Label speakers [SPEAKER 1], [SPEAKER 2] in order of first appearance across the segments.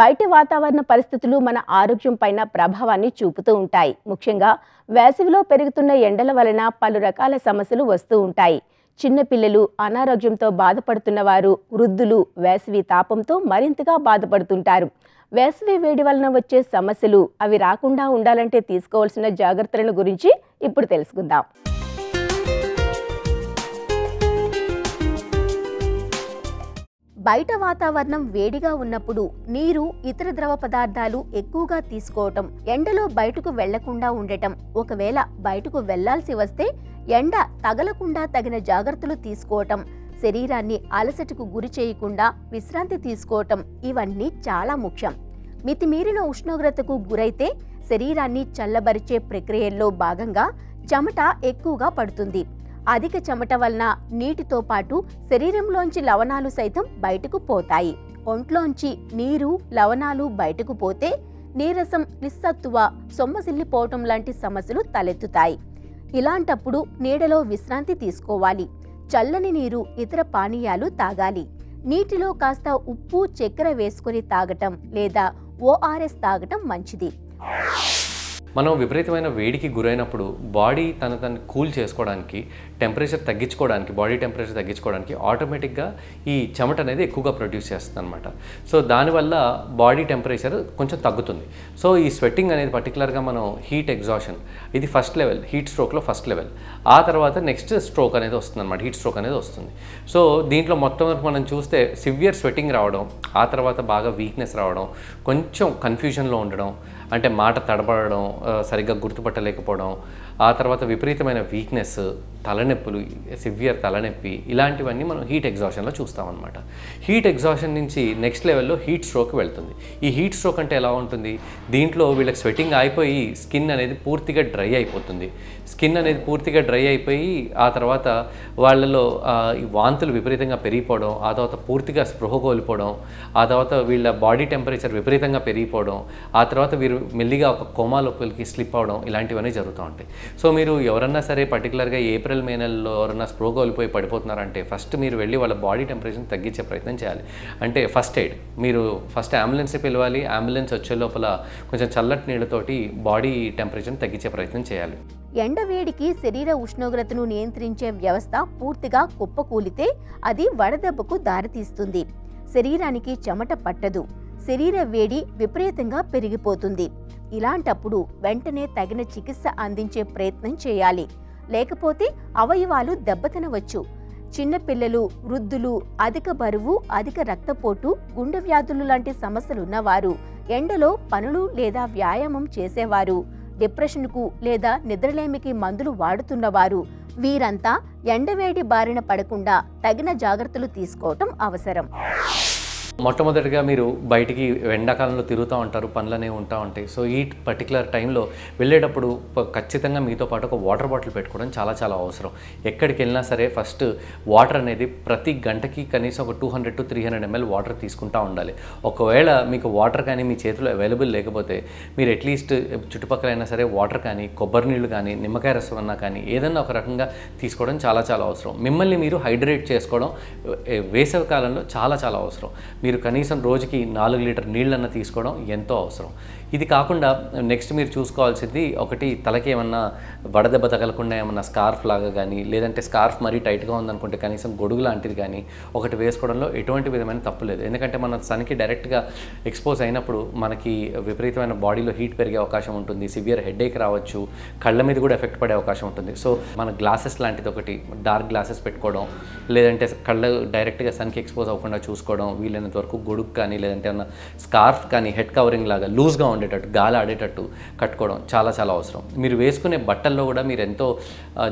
[SPEAKER 1] బయటి వాతావరణ పరిస్థితులు మన ఆరోగ్యం పైన ప్రభావాన్ని చూపుతూ ఉంటాయి. ముఖ్యంగా వేసవిలో పెరుగుతున్న ఎండల వలన పలు రకాల సమస్యలు వస్తూ ఉంటాయి. చిన్నపిల్లలు అనారోగ్యంతో బాధపడుతున్న వారు వృద్ధులు వేసవి తాపంతో మరింతగా బాధపడుతుంటారు. వేసవి వేడి వలన వచ్చే సమస్యలు అవి రాకుండా ఉండాలంటే తీసుకోవాల్సిన జాగ్రత్తలను గురించి ఇప్పుడు తెలుసుకుందాం. బయట వాతావరణం వేడిగా ఉన్నప్పుడు నీరు ఇతర ద్రవ పదార్థాలు ఎక్కువగా తీసుకోవటం ఎండలో బయటకు వెళ్ళకుండా ఉండటం. ఒకవేళ బయటకు వెళ్ళాల్సి వస్తే ఎండ తగలకుండా తగిన జాగ్రత్తలు తీసుకోవటం శరీరాన్ని అలసటకు గురి చేయకుండా విశ్రాంతి తీసుకోవటం ఇవన్నీ చాలా ముఖ్యం. మితిమీరిన ఉష్ణోగ్రతకు గురైతే శరీరాన్ని చల్లబరిచే ప్రక్రియల్లో భాగంగా చెమట ఎక్కువగా పడుతుంది. అధిక చెమట వలన నీటితో పాటు శరీరంలోంచి లవణాలు సైతం బయటకు పోతాయి. ఒంట్లోంచి నీరు లవణాలు బయటకు పోతే నీరసం నిస్సత్తువ సొమ్మసిల్లిపోవటం లాంటి సమస్యలు తలెత్తుతాయి. ఇలాంటప్పుడు నీడలో విశ్రాంతి తీసుకోవాలి. చల్లని నీరు ఇతర పానీయాలు తాగాలి. నీటిలో కాస్త ఉప్పు చక్కెర వేసుకొని తాగటం లేదా ఓఆర్ఎస్ తాగటం మంచిది.
[SPEAKER 2] మనం విపరీతమైన వేడికి గురైనప్పుడు బాడీ తన తను కూల్ చేసుకోవడానికి టెంపరేచర్ తగ్గించుకోవడానికి బాడీ టెంపరేచర్ తగ్గించుకోవడానికి ఆటోమేటిక్గా ఈ చెమట అనేది ఎక్కువగా ప్రొడ్యూస్ చేస్తుంది అనమాట సో దానివల్ల బాడీ టెంపరేచర్ కొంచెం తగ్గుతుంది. సో ఈ స్వెట్టింగ్ అనేది పర్టికులర్గా మనం హీట్ ఎగ్జాషన్ ఇది ఫస్ట్ లెవెల్ హీట్ స్ట్రోక్లో ఫస్ట్ లెవెల్. ఆ తర్వాత నెక్స్ట్ స్ట్రోక్ అనేది వస్తుంది అనమాట హీట్ స్ట్రోక్ అనేది వస్తుంది. సో దీంట్లో మొత్తం వరకు మనం చూస్తే సివియర్ స్వెట్టింగ్ రావడం ఆ తర్వాత బాగా వీక్నెస్ రావడం కొంచెం కన్ఫ్యూజన్లో ఉండడం అంటే మాట తడబడడం సరిగ్గా గుర్తుపట్టలేకపోవడం ఆ తర్వాత విపరీతమైన వీక్నెస్ తలనొప్పులు సివియర్ తలనొప్పి ఇలాంటివన్నీ మనం హీట్ ఎగ్జాషన్లో చూస్తామన్నమాట. హీట్ ఎగ్జాషన్ నుంచి నెక్స్ట్ లెవెల్లో హీట్ స్ట్రోక్ వెళ్తుంది. ఈ హీట్ స్ట్రోక్ అంటే ఎలా ఉంటుంది? దీంట్లో వీళ్ళకి స్వెట్టింగ్ అయిపోయి స్కిన్ అనేది పూర్తిగా డ్రై అయిపోతుంది. స్కిన్ అనేది పూర్తిగా డ్రై అయిపోయి ఆ తర్వాత వాళ్ళలో ఈ వాంతులు విపరీతంగా పెరిగిపోవడం ఆ తర్వాత పూర్తిగా స్పృహ కోల్పోవడం ఆ తర్వాత వీళ్ళ బాడీ టెంపరేచర్ విపరీతంగా పెరిగిపోవడం ఆ తర్వాత వీరు మెల్లిగా ఒక కోమా లోపలికి స్లిప్ అవడం ఇలాంటివన్నీ జరుగుతూ ఉంటాయి. సో మీరు ఎవరన్నా సరే పర్టికులర్గా ఏప్రిల్ మే నెలలో ఎవరన్నా స్ప్రో కోల్పోయి పడిపోతున్నారంటే ఫస్ట్ మీరు వెళ్ళి వాళ్ళ బాడీ టెంపరేచర్ని తగ్గించే ప్రయత్నం చేయాలి. అంటే ఫస్ట్ ఎయిడ్ మీరు ఫస్ట్ అంబులెన్స్ పిలవాలి. అంబులెన్స్ వచ్చే లోపల కొంచెం చల్లటి నీళ్ళతోటి బాడీ టెంపరేచర్ని తగ్గించే ప్రయత్నం చేయాలి.
[SPEAKER 1] ఎండ వేడికి శరీర ఉష్ణోగ్రతను నియంత్రించే వ్యవస్థ పూర్తిగా కుప్పకూలితే అది వడదెబ్బకు దారితీస్తుంది. శరీరానికి చెమట పట్టదు. శరీర వేడి విపరీతంగా పెరిగిపోతుంది. ఇలాంటప్పుడు వెంటనే తగిన చికిత్స అందించే ప్రయత్నం చేయాలి. లేకపోతే అవయవాలు దెబ్బతినవచ్చు. చిన్నపిల్లలు వృద్ధులు అధిక బరువు అధిక రక్తపోటు గుండె వ్యాధులు లాంటి సమస్యలున్నవారు ఎండలో పనులు లేదా వ్యాయామం చేసేవారు డిప్రెషన్కు లేదా నిద్రలేమికి మందులు వాడుతున్నవారు వీరంతా ఎండవేడి బారిన పడకుండా తగిన జాగ్రత్తలు తీసుకోవటం అవసరం.
[SPEAKER 2] మొట్టమొదటిగా మీరు బయటికి ఎండాకాలంలో తిరుగుతూ ఉంటారు పనులనే ఉంటా ఉంటాయి సో ఈ పర్టికులర్ టైంలో వెళ్ళేటప్పుడు ఖచ్చితంగా మీతో పాటు ఒక వాటర్ బాటిల్ పెట్టుకోవడం చాలా చాలా అవసరం. ఎక్కడికి వెళ్ళినా సరే ఫస్ట్ వాటర్ అనేది ప్రతి గంటకి కనీసం ఒక two hundred to three hundred ML water తీసుకుంటూ ఉండాలి. ఒకవేళ మీకు వాటర్ కానీ మీ చేతిలో అవైలబుల్ లేకపోతే మీరు అట్లీస్ట్ చుట్టుపక్కల అయినా సరే వాటర్ కానీ కొబ్బరి నీళ్ళు కానీ నిమ్మకాయ రసం అన్నా కానీ ఏదన్నా ఒక రకంగా తీసుకోవడం చాలా చాలా అవసరం. మిమ్మల్ని మీరు హైడ్రేట్ చేసుకోవడం వేసవి కాలంలో చాలా చాలా అవసరం. మీరు కనీసం రోజుకి నాలుగు లీటర్ నీళ్ళన్న తీసుకోవడం ఎంతో అవసరం. ఇది కాకుండా నెక్స్ట్ మీరు చూసుకోవాల్సింది ఒకటి తలకి ఏమన్నా వడదెబ్బ తగలకుండా ఏమన్నా స్కార్ఫ్ లాగా కానీ లేదంటే స్కార్ఫ్ మరీ టైట్గా ఉందనుకుంటే కనీసం గొడుగు లాంటిది కానీ ఒకటి వేసుకోవడంలో ఎటువంటి విధమైన తప్పు లేదు. ఎందుకంటే మన సన్కి డైరెక్ట్గా ఎక్స్పోజ్ అయినప్పుడు మనకి విపరీతమైన బాడీలో హీట్ పెరిగే అవకాశం ఉంటుంది సివియర్ హెడేక్ రావచ్చు కళ్ళ మీద కూడా ఎఫెక్ట్ పడే అవకాశం ఉంటుంది. సో మన గ్లాసెస్ లాంటిది ఒకటి డార్క్ గ్లాసెస్ పెట్టుకోవడం లేదంటే కళ్ళ డైరెక్ట్గా సన్కి ఎక్స్పోజ్ అవ్వకుండా చూసుకోవడం వీలైన వరకు గొడుగు కానీ లేదంటే ఏమన్నా స్కార్ఫ్ కానీ హెడ్ కవరింగ్ లాగా లూజ్గా ఉండేటట్టు గాలి ఆడేటట్టు కట్టుకోవడం చాలా చాలా అవసరం. మీరు వేసుకునే బట్టల్లో కూడా మీరు ఎంతో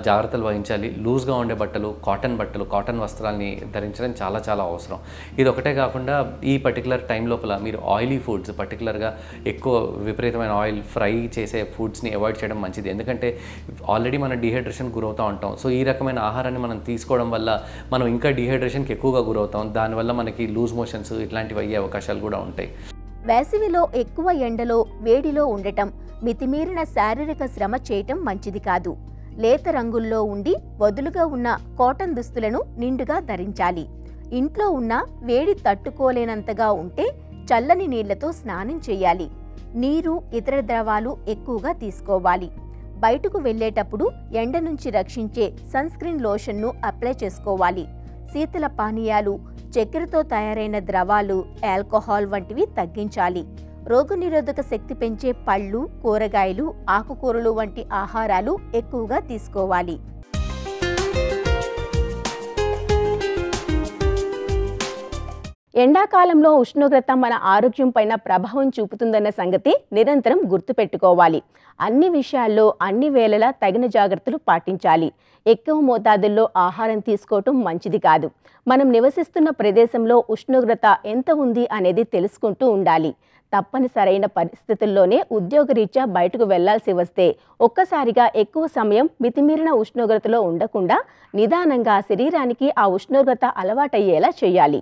[SPEAKER 2] జాగ్రత్తలు వహించాలి. లూజ్గా ఉండే బట్టలు కాటన్ బట్టలు కాటన్ వస్త్రాల్ని ధరించడం చాలా చాలా అవసరం. ఇది ఒకటే కాకుండా ఈ పర్టికులర్ టైం లోపల మీరు ఆయిలీ ఫుడ్స్ పర్టికులర్గా ఎక్కువ విపరీతమైన ఆయిల్ ఫ్రై చేసే ఫుడ్స్ని అవాయిడ్ చేయడం మంచిది. ఎందుకంటే ఆల్రెడీ మనం డిహైడ్రేషన్ గురవుతూ ఉంటాం. సో ఈ రకమైన ఆహారాన్ని మనం తీసుకోవడం వల్ల మనం ఇంకా డిహైడ్రేషన్కి ఎక్కువగా గురవుతాం. దానివల్ల మనకి లూజ్ మోషన్స్ ఇట్లాంటివి అయ్యే అవకాశాలు కూడా ఉంటాయి.
[SPEAKER 1] వేసవిలో ఎక్కువ ఎండలో వేడిలో ఉండటం మితిమీరిన శారీరక శ్రమ చేయటం మంచిది కాదు. లేత రంగుల్లో ఉండి వదులుగా ఉన్న కాటన్ దుస్తులను నిండుగా ధరించాలి. ఇంట్లో ఉన్న వేడి తట్టుకోలేనంతగా ఉంటే చల్లని నీళ్ళతో స్నానం చేయాలి. నీరు ఇతర ద్రవాలు ఎక్కువగా తీసుకోవాలి. బయటకు వెళ్ళేటప్పుడు ఎండ నుంచి రక్షించే సన్ స్క్రీన్ లోషన్ను అప్లై చేసుకోవాలి. శీతల పానీయాలు చక్కెరతో తయారైన ద్రవాలు ఆల్కహాల్ వంటివి తగ్గించాలి. రోగనిరోధక శక్తి పెంచే పళ్ళు కూరగాయలు ఆకుకూరలు వంటి ఆహారాలు ఎక్కువగా తీసుకోవాలి. ఎండాకాలంలో ఉష్ణోగ్రత మన ఆరోగ్యం పైన ప్రభావం చూపుతుందన్న సంగతి నిరంతరం గుర్తుపెట్టుకోవాలి. అన్ని విషయాల్లో అన్ని వేళలా తగిన జాగ్రత్తలు పాటించాలి. ఎక్కువ మోతాదుల్లో ఆహారం తీసుకోవటం మంచిది కాదు. మనం నివసిస్తున్న ప్రదేశంలో ఉష్ణోగ్రత ఎంత ఉంది అనేది తెలుసుకుంటూ ఉండాలి. తప్పనిసరైన పరిస్థితుల్లోనే ఉద్యోగరీత్యా బయటకు వెళ్ళాల్సి వస్తే ఒక్కసారిగా ఎక్కువ సమయం మితిమీరిన ఉష్ణోగ్రతలో ఉండకుండా నిదానంగా శరీరానికి ఆ ఉష్ణోగ్రత అలవాటయ్యేలా చేయాలి.